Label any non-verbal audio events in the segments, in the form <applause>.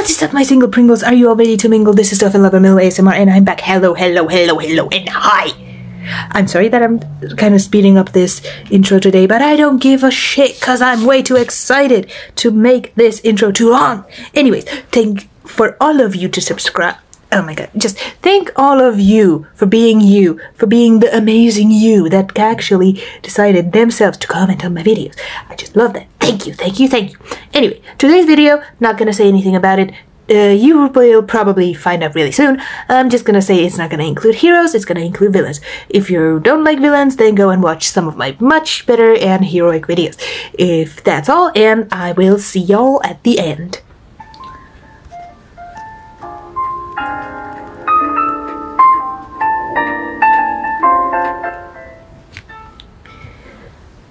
What is up, my single Pringles? Are you all ready to mingle? This is Stuff and Love Mill ASMR, and I'm back. Hello, hello, hello, hello, and hi. I'm sorry that I'm kind of speeding up this intro today, but I don't give a shit because I'm way too excited to make this intro too long. Anyways, thank for all of you to subscribe. Oh my god, just thank all of you for being you, for being the amazing you that actually decided themselves to comment on my videos. I just love that. Thank you, thank you, thank you. Anyway, today's video, not gonna say anything about it. Uh, you will probably find out really soon. I'm just gonna say it's not gonna include heroes, it's gonna include villains. If you don't like villains, then go and watch some of my much better and heroic videos. If that's all, and I will see y'all at the end.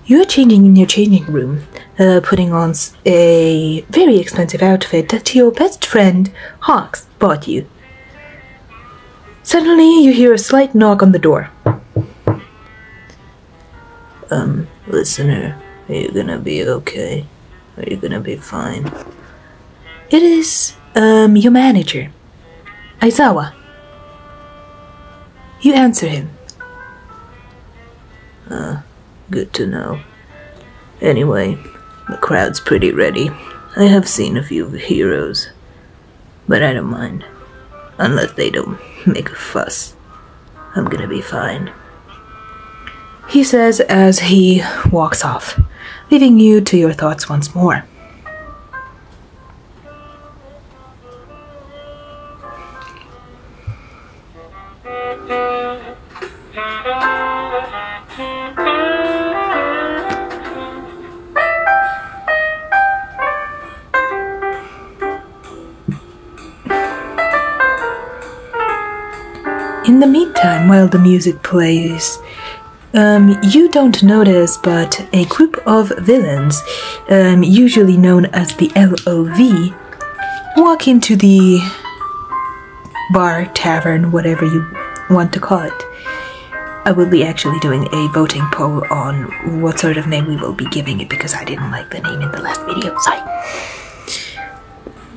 You're changing in your changing room, uh, putting on a very expensive outfit that your best friend Hawks bought you. Suddenly, you hear a slight knock on the door. Um, listener, are you gonna be okay? Are you gonna be fine? It is, um, your manager, Aizawa. You answer him. Uh, Good to know. Anyway, the crowd's pretty ready. I have seen a few heroes, but I don't mind. Unless they don't make a fuss. I'm gonna be fine. He says as he walks off, leaving you to your thoughts once more. In the meantime, while the music plays, um, you don't notice, but a group of villains, um, usually known as the LOV, walk into the bar, tavern, whatever you want to call it. I will be actually doing a voting poll on what sort of name we will be giving it because I didn't like the name in the last video. Sorry.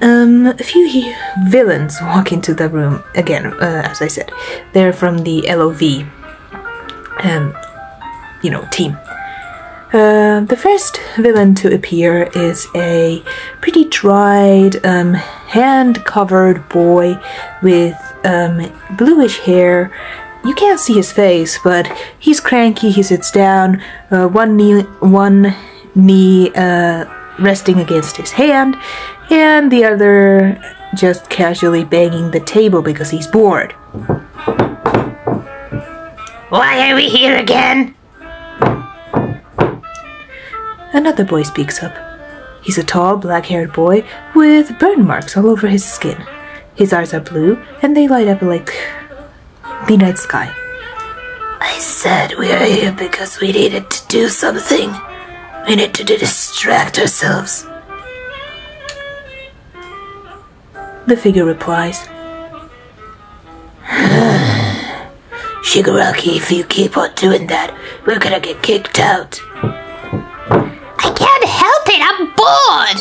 Um, a few villains walk into the room again. Uh, as I said, they're from the LOV, um, you know, team. Uh, the first villain to appear is a pretty dried, um, hand-covered boy with um, bluish hair. You can't see his face, but he's cranky. He sits down, uh, one knee, one knee uh, resting against his hand, and the other just casually banging the table because he's bored. Why are we here again? Another boy speaks up. He's a tall, black haired boy with burn marks all over his skin. His eyes are blue and they light up like the night sky. I said we are here because we needed to do something. We need to distract ourselves. The figure replies. <sighs> Shigaraki, if you keep on doing that, we're gonna get kicked out. I can't help it, I'm bored!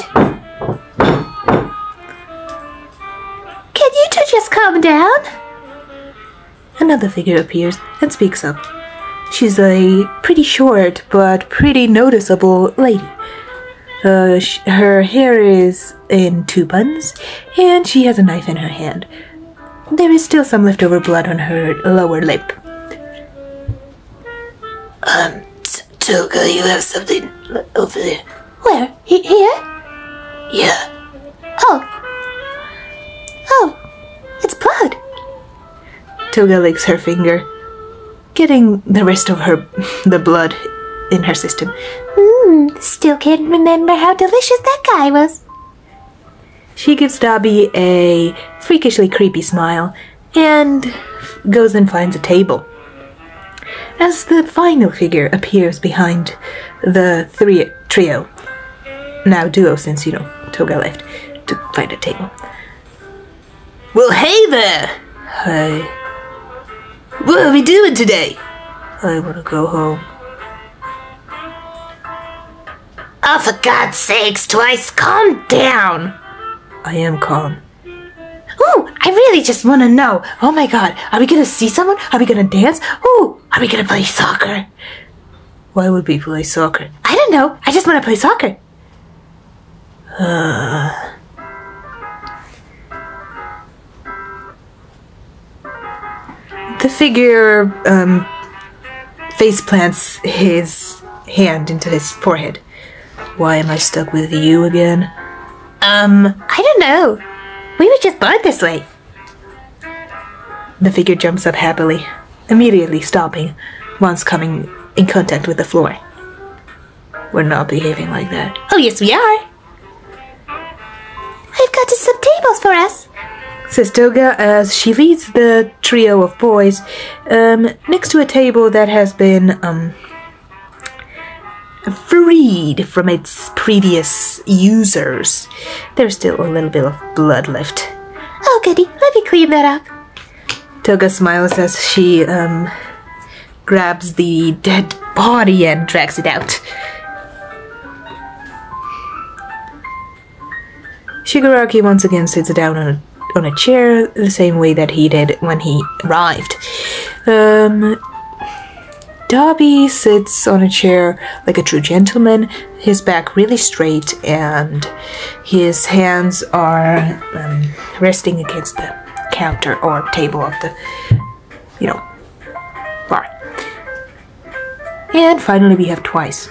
Can you two just calm down? Another figure appears and speaks up. She's a pretty short but pretty noticeable lady. Uh, her hair is in two buns, and she has a knife in her hand. There is still some leftover blood on her lower lip. Um, Toga, you have something over there. Where? He here? Yeah. Oh. Oh, it's blood. Toga licks her finger, getting the rest of her <laughs> the blood in her system. Mmm, still can't remember how delicious that guy was. She gives Dabi a freakishly creepy smile and goes and finds a table. As the final figure appears behind the three trio, now duo since you know Toga left to find a table. Well, hey there! Hi. What are we doing today? I want to go home. Oh, for God's sakes, Twice, calm down! I am calm. Ooh, I really just want to know. Oh my god, are we gonna see someone? Are we gonna dance? Ooh, are we gonna play soccer? Why would we play soccer? I don't know. I just want to play soccer. the figure um, face plants his hand into his forehead. Why am I stuck with you again? Um, I don't know. We were just born this way. The figure jumps up happily, immediately stopping once coming in contact with the floor. We're not behaving like that. Oh, yes, we are. I've got some tables for us. Says Toga as she leads the trio of boys um, next to a table that has been um, freed from its previous users. There's still a little bit of blood left. Oh, goody. Let me clean that up. Toga smiles as she um, grabs the dead body and drags it out. Shigaraki once again sits down on a, on a chair the same way that he did when he arrived. Um, Dabi sits on a chair like a true gentleman, his back really straight, and his hands are um, resting against the counter or table of the, you know, bar. And finally, we have Twice.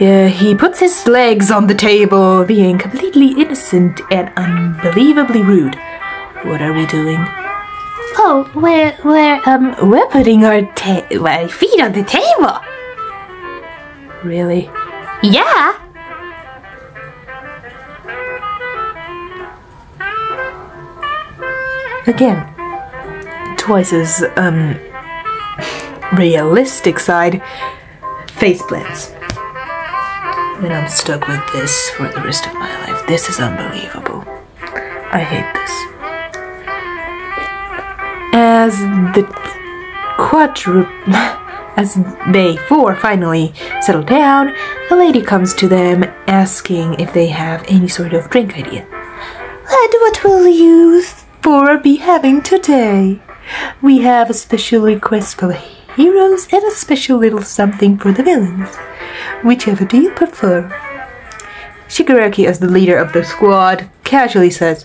Uh, he puts his legs on the table, being completely innocent and unbelievably rude. What are we doing? Oh, we're, we're, um, We're putting our, our feet on the table. Really? yeah. Again, Twice's um realistic side face plants. And I'm stuck with this for the rest of my life. This is unbelievable. I hate this. As the quadruple <laughs> as they four finally settle down, a lady comes to them asking if they have any sort of drink idea. And what will you four be having today? We have a special request for the heroes and a special little something for the villains. Whichever do you prefer? Shigaraki, as the leader of the squad, casually says,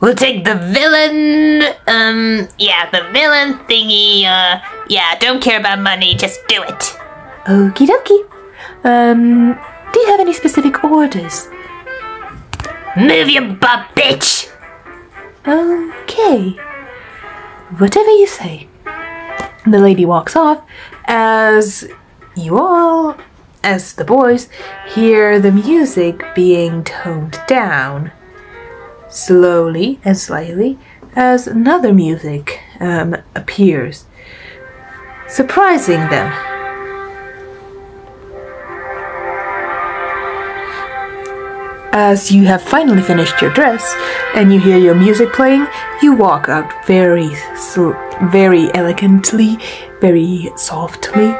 We'll take the villain, um, yeah, the villain thingy, uh, yeah, don't care about money, just do it. Okie dokie. Um, do you have any specific orders? Move your butt, bitch! Okay. Whatever you say. The lady walks off as you all, as the boys, hear the music being toned down. Slowly and slightly, as another music um, appears, surprising them. As you have finally finished your dress and you hear your music playing, you walk out very, very elegantly, very softly,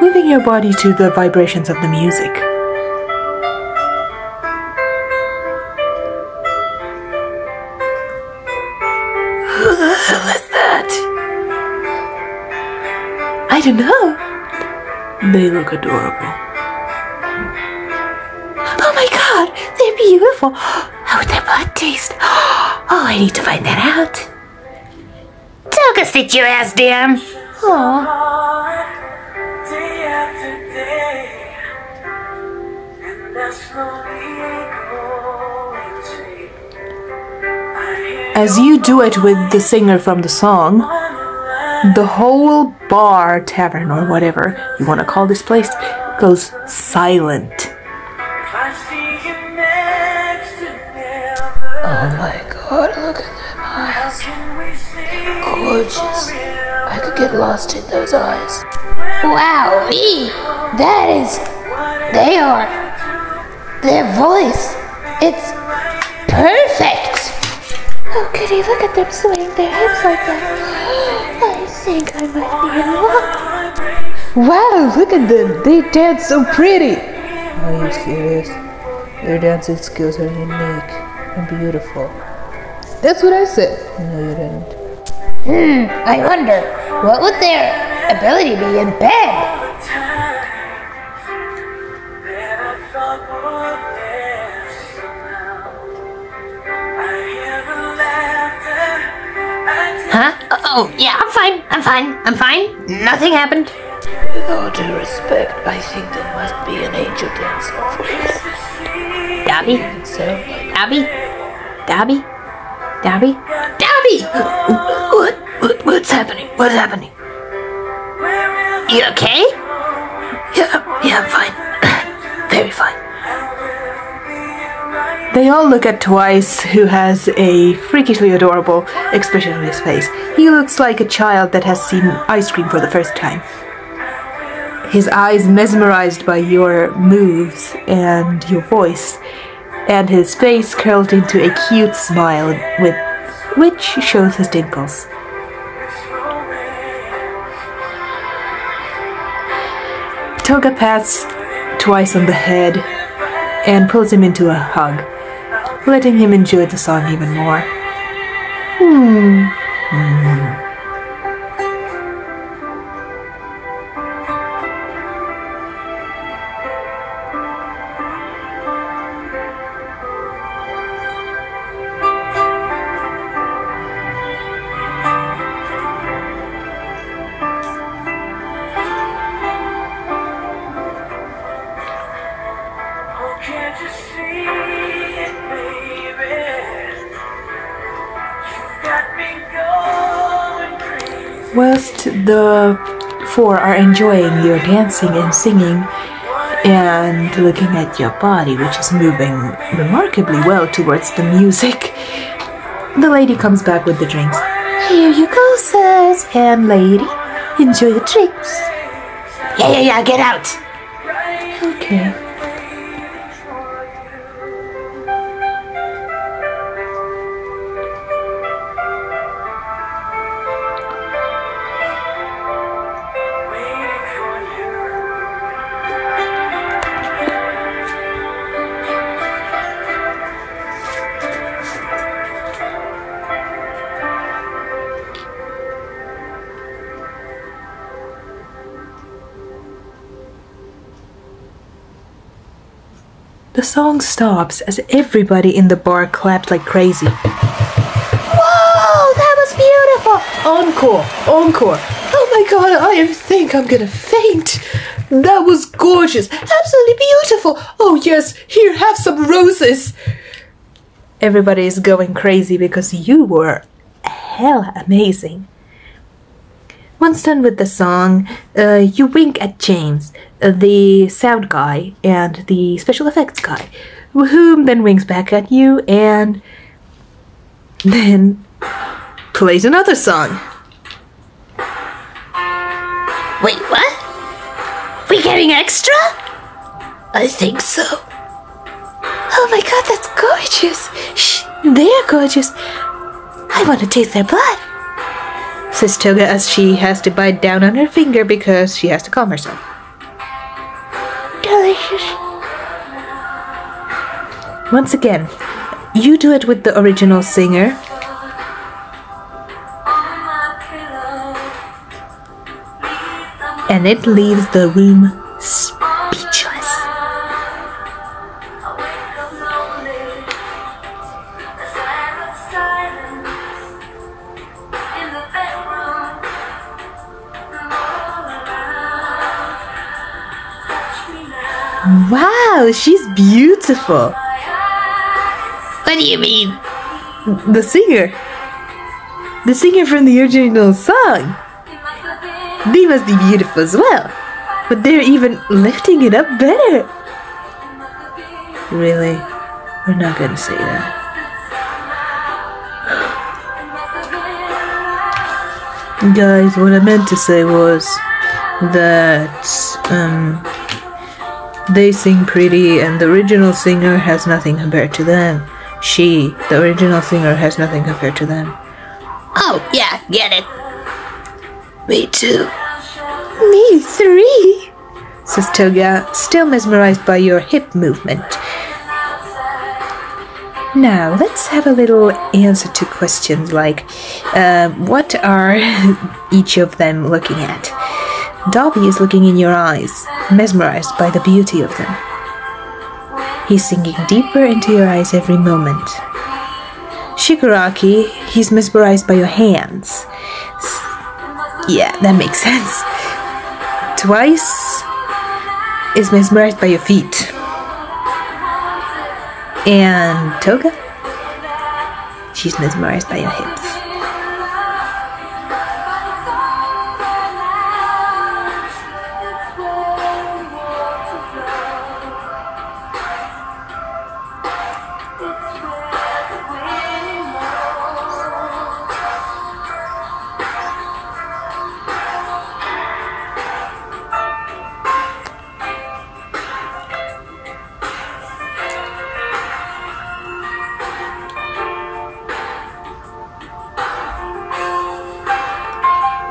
moving your body to the vibrations of the music. That? I don't know. They look adorable. Oh my god, they're beautiful. Oh, How would their blood taste? <gasps> Oh, I need to find that out. Toga, sit your ass down. Aw. As you do it with the singer from the song, the whole bar, tavern, or whatever you want to call this place goes silent. Oh my god, look at them eyes. Gorgeous. I could get lost in those eyes. Wow, me. That is. They are. Their voice. It's perfect. Oh, Kitty, look at them swaying their hips like that. I think I might be in love. Wow, look at them. They dance so pretty. Are you serious? Their dancing skills are unique. and beautiful. That's what I said. No, you didn't. Hmm, I wonder, what would their ability be in bed? Oh, yeah, I'm fine. I'm fine. I'm fine. Nothing happened. With all due respect, I think there must be an angel dancing for us. Dabi? So, Dabi? Dabi? Dabi? Dabi! what? what? What's happening? What's happening? You okay? Yeah, yeah, I'm fine. <coughs> Very fine. They all look at Twice, who has a freakishly adorable expression on his face. He looks like a child that has seen ice cream for the first time. His eyes mesmerized by your moves and your voice, and his face curled into a cute smile with which shows his dimples. Toga pats Twice on the head and pulls him into a hug, letting him enjoy the song even more. Oh, four are enjoying your dancing and singing and looking at your body, which is moving remarkably well towards the music, the lady comes back with the drinks. Here you go, sirs and lady. Enjoy the drinks. Yeah, yeah, yeah, get out. Okay. The song stops as everybody in the bar clapped like crazy. Whoa, that was beautiful! Encore! Encore! Oh my god, I think I'm gonna faint! That was gorgeous! Absolutely beautiful! Oh yes, here, have some roses! Everybody is going crazy because you were hell amazing. Once done with the song, uh, you wink at James, uh, the sound guy, and the special effects guy, whom then winks back at you and then plays another song. Wait, what? We getting extra? I think so. Oh my god, that's gorgeous! Shh, they're gorgeous. I want to taste their blood. Says Toga as she has to bite down on her finger because she has to calm herself. Delicious. Once again, you do it with the original singer. And it leaves the room speechless. Wow, she's beautiful. What do you mean? The singer. The singer from the original song. They must be beautiful as well. But they're even lifting it up better. Really? We're not gonna say that. Guys, what I meant to say was that um they sing pretty and the original singer has nothing compared to them. She, the original singer, has nothing compared to them. Oh, yeah, get it. Me too. Me three, says Toga, still mesmerized by your hip movement. Now, let's have a little answer to questions like uh, what are <laughs> each of them looking at? Dabi is looking in your eyes, mesmerized by the beauty of them. He's sinking deeper into your eyes every moment. Shigaraki, he's mesmerized by your hands. Yeah, that makes sense. Twice is mesmerized by your feet. And Toga, she's mesmerized by your hips.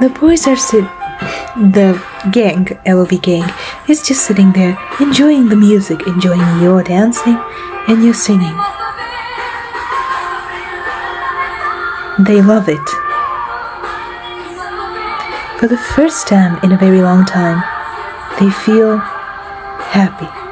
The boys are sit. The gang, LOV gang, is just sitting there enjoying the music, enjoying your dancing and your singing. They love it. For the first time in a very long time, they feel happy.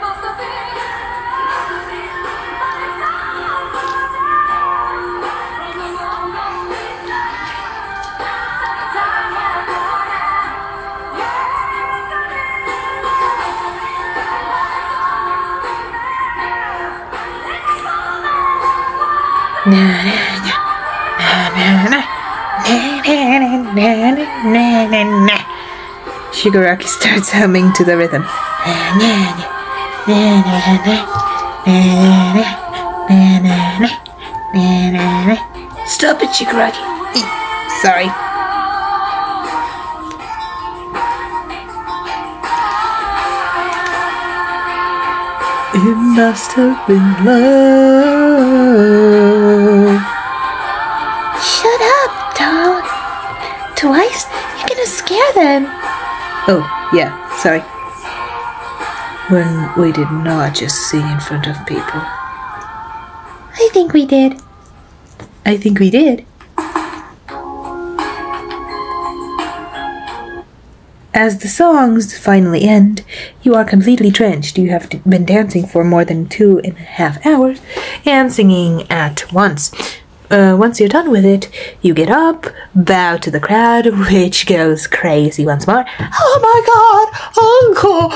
Shigaraki starts humming to the rhythm. Stop it, Shigaraki. Sorry. It must have been love. Oh, yeah, sorry. When we did not just sing in front of people. I think we did. I think we did. As the songs finally end, you are completely drenched. You have been dancing for more than two and a half hours and singing at once. Uh, once you're done with it, you get up, bow to the crowd, <laughs> which goes crazy once more. Oh my god! Encore!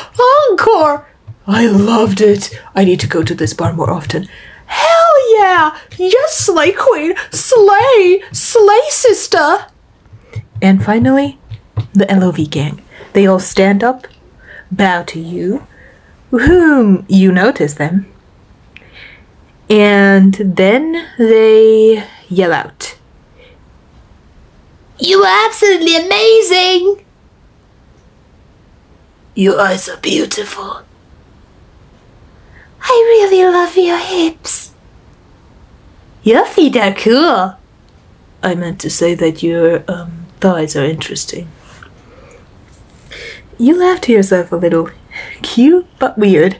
Encore! I loved it. I need to go to this bar more often. Hell yeah! Yes, Slay Queen! Slay! Slay, sister! And finally, the LOV gang. They all stand up, bow to you, whom you notice them, and then they yell out. You are absolutely amazing! Your eyes are beautiful. I really love your hips. Your feet are cool. I meant to say that your um, thighs are interesting. You laugh to yourself a little. Cute but weird.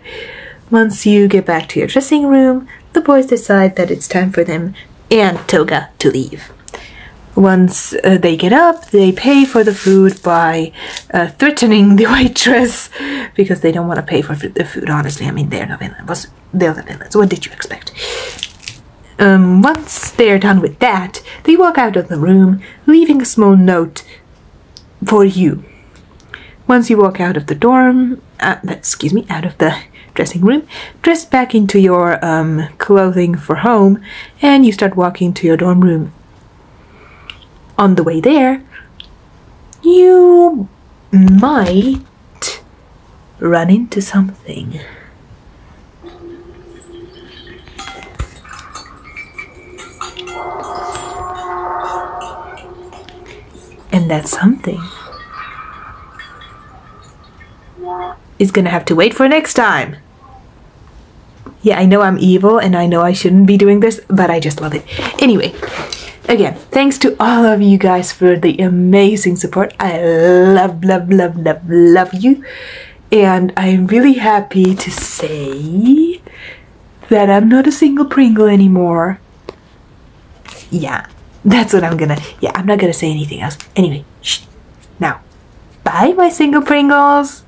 Once you get back to your dressing room, the boys decide that it's time for them and Toga to leave. Once uh, they get up, they pay for the food by uh, threatening the <laughs> waitress because they don't want to pay for the food. Honestly, I mean they're the villains. They're the villains. What did you expect? Um, once they're done with that, they walk out of the room, leaving a small note for you. Once you walk out of the dorm, uh, excuse me, out of the dressing room, dress back into your um, clothing for home, and you start walking to your dorm room. On the way there, you might run into something. And that something is gonna have to wait for next time. Yeah, I know I'm evil and I know I shouldn't be doing this, but I just love it. Anyway, again, thanks to all of you guys for the amazing support. I love, love, love, love, love you. And I'm really happy to say that I'm not a single Pringle anymore. Yeah, that's what I'm gonna. Yeah, I'm not gonna say anything else. Anyway, shh. Now, bye, my single Pringles.